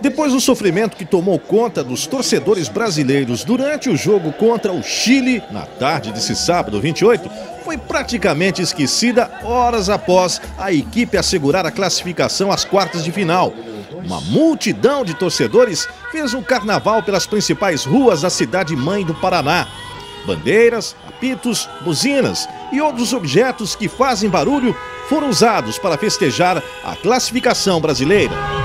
Depois do sofrimento que tomou conta dos torcedores brasileiros durante o jogo contra o Chile, na tarde desse sábado 28, foi praticamente esquecida horas após a equipe assegurar a classificação às quartas de final. Uma multidão de torcedores fez um carnaval pelas principais ruas da cidade mãe do Paraná. Bandeiras, apitos, buzinas e outros objetos que fazem barulho foram usados para festejar a classificação brasileira.